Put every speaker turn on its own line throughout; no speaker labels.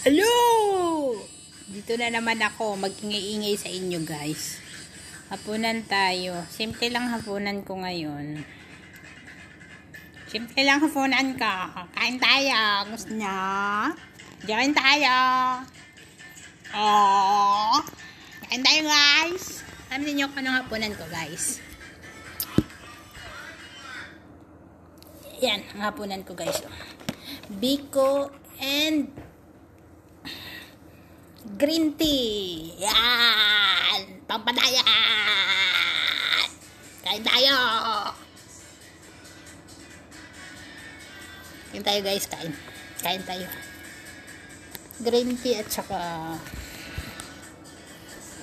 Hello! Dito na naman ako, magingay-ingay sa inyo guys. Hapunan tayo. Simple lang hapunan ko ngayon. Simple lang hapunan ko. Kain tayo. Gusto niya? Join tayo. Oh. Kain tayo guys. Alam niyo kung anong hapunan ko guys. Yan, ang hapunan ko guys. Biko and green tea. Yan! Pampadayan! Kain tayo! Kain tayo guys, kain. Kain tayo. Green tea at saka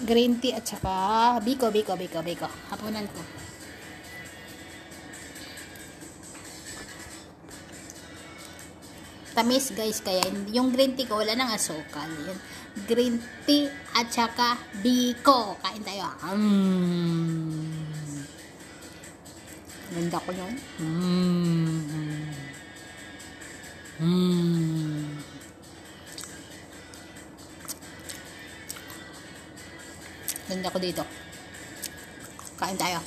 green tea at saka biko, biko, biko, biko. Hapunan ko. tamis guys kaya yung green tea ko wala nang asukal yan green tea at saka biko kain tayo mm. ganda ko yun mm. Mm. ganda ko dito kain tayo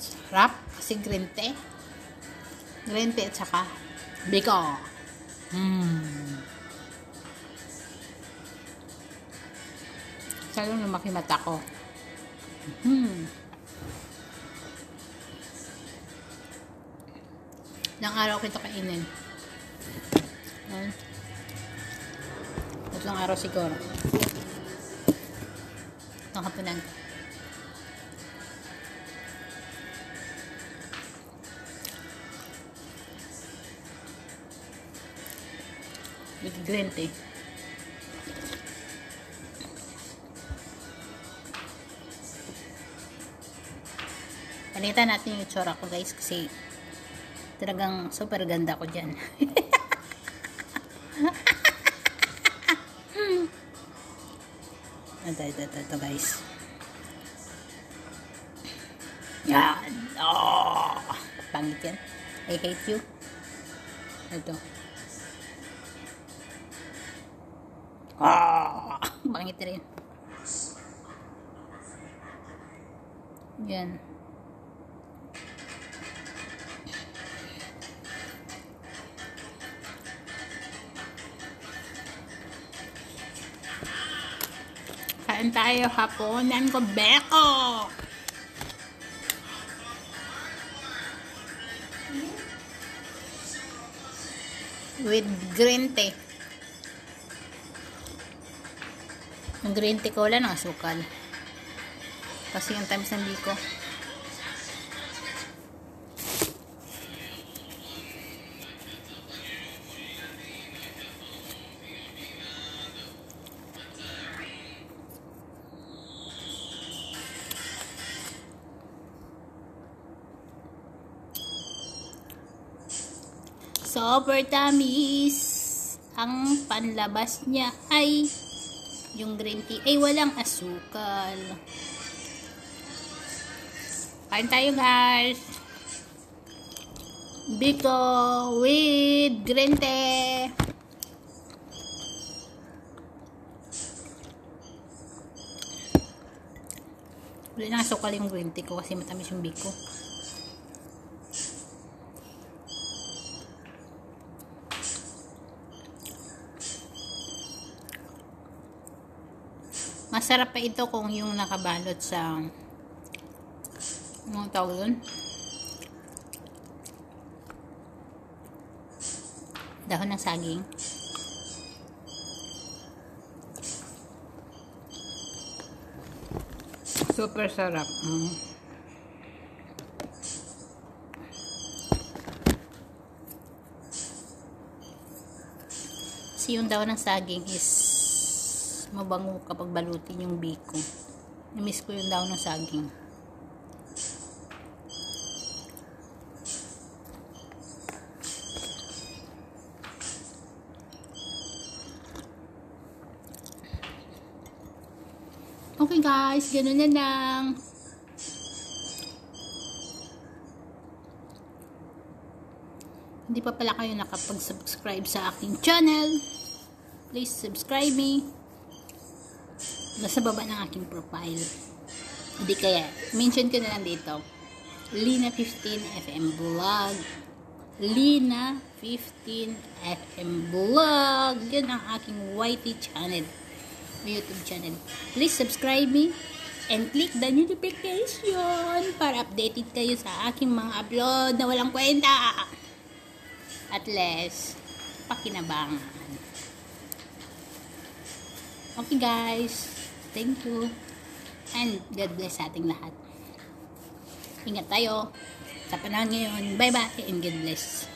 sarap kasi green tea green tea at saka biko. Hmm. Salong lumaki mata ko. Hmm. Ilang araw ko ito kainin. Hmm. Tatlong araw siguro. Itong hapunan ko. With green tea. Palitan natin yung itsura ko guys kasi talagang super ganda ko dyan. ito, ito, ito, ito guys. Yan. Oh, pangit yan. I hate you. Ito. Ah, bangit rin. Yan. Kain tayo haponan ko beko. With green tea. Yung green tea ko wala ng asukal. Kasi yung times ng biko. Super tamis. Ang panlabas niya ay yung green tea ay walang asukal. Kain tayo guys. Biko with green tea. Wala nang asukal yung green tea ko kasi matamis yung biko. Masarap pa ito kung yung nakabalot sa ano tawag doon? Dahon ng saging. Super sarap. Mm. Kasi yung dahon ng saging is mabango kapag balutin yung biko. Namiss ko yung daw ng saging. Okay guys, ganun na lang. hindi pa pala kayo nakapag-subscribe sa aking channel, please subscribe me. Nasa baba ng aking profile. Hindi kaya, mention ko na lang dito. Lina 15 FM Vlog. Lina 15 FM Vlog. Yan ang aking YT channel. YouTube channel. Please subscribe me and click the notification para updated kayo sa aking mga upload na walang kwenta. At less, pakinabangan. Okay guys, thank you. And God bless sa ating lahat. Ingat tayo sa panahon ngayon. Bye-bye and God bless.